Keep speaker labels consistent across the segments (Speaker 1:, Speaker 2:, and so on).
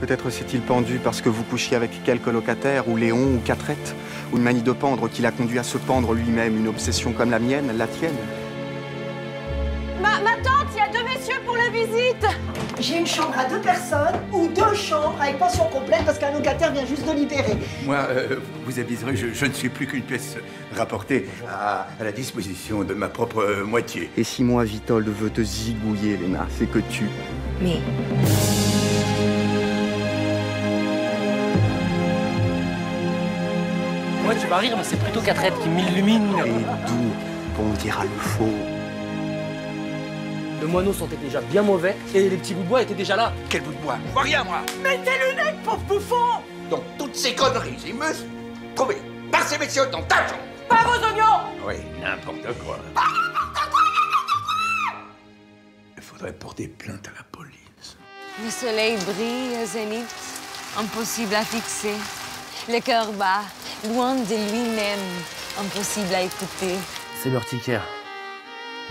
Speaker 1: Peut-être s'est-il pendu parce que vous couchiez avec quelques locataires, ou Léon, ou Catrette, ou une manie de pendre qui l'a conduit à se pendre lui-même, une obsession comme la mienne, la tienne.
Speaker 2: Ma, ma tante, il y a deux messieurs pour la visite
Speaker 3: J'ai une chambre à deux personnes ou deux chambres avec pension complète parce qu'un locataire vient juste de libérer.
Speaker 4: Moi, euh, vous aviserez, je, je ne suis plus qu'une pièce rapportée à, à la disposition de ma propre euh, moitié.
Speaker 1: Et si moi, Vitold, veut te zigouiller, Léna, c'est que tu...
Speaker 2: Mais...
Speaker 5: Moi, tu vas rire, mais c'est plutôt Catrette qui m'illumine.
Speaker 1: Et d'où on dira le faux
Speaker 5: Le moineau sentait déjà bien mauvais et les petits bouts de bois étaient déjà là.
Speaker 4: Quel bout de bois? Je vois rien, moi
Speaker 3: Mais tes lunettes, pauvre bouffon
Speaker 4: Donc, toutes ces conneries, j'ai me trouvé par ces messieurs dans ta chambre
Speaker 3: Pas vos oignons
Speaker 4: Oui, n'importe quoi. Il faudrait porter plainte à la police.
Speaker 6: Le soleil brille au zénith, impossible à fixer. Le cœur bat, loin de lui-même, impossible à écouter.
Speaker 5: C'est l'urticaire.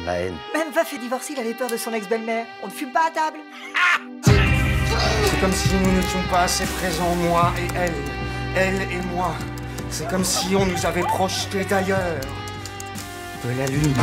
Speaker 5: La haine.
Speaker 3: Même va fait divorcer, il avait peur de son ex-belle-mère. On ne fume pas à table.
Speaker 1: C'est comme si nous n'étions pas assez présents, moi et elle. Elle et moi. C'est comme si on nous avait projetés d'ailleurs. De la lune.